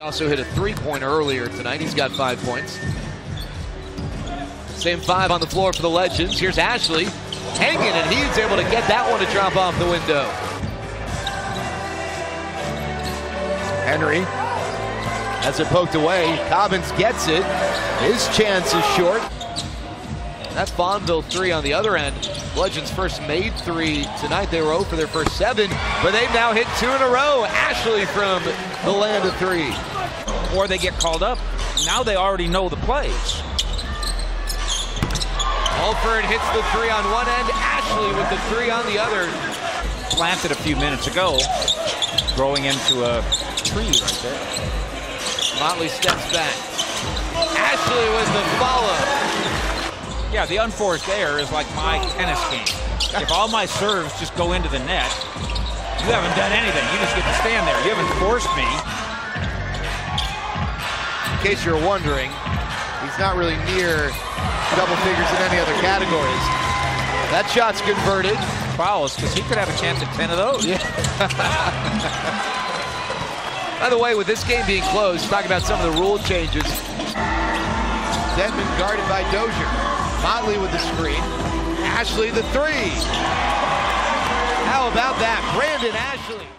Also hit a three-pointer earlier tonight. He's got five points. Same five on the floor for the Legends. Here's Ashley hanging, and he's able to get that one to drop off the window. Henry has it poked away. Cobbins gets it. His chance is short. That's Bonville three on the other end. Legends first made three tonight. They were 0 for their first seven, but they've now hit two in a row. Ashley from the land of three. Or they get called up. Now they already know the plays. Alford hits the three on one end. Ashley with the three on the other. Planted a few minutes ago, growing into a tree right there. Motley steps back. Ashley with the follow. Yeah, the unforced error is like my tennis game. If all my serves just go into the net, you haven't done anything. You just get to stand there. You haven't forced me. In case you're wondering, he's not really near double figures in any other categories. That shot's converted. Fouls, because he could have a chance at 10 of those. Yeah. By the way, with this game being closed, talking about some of the rule changes. Denman guarded by Dozier. Motley with the screen. Ashley the three. How about that? Brandon Ashley.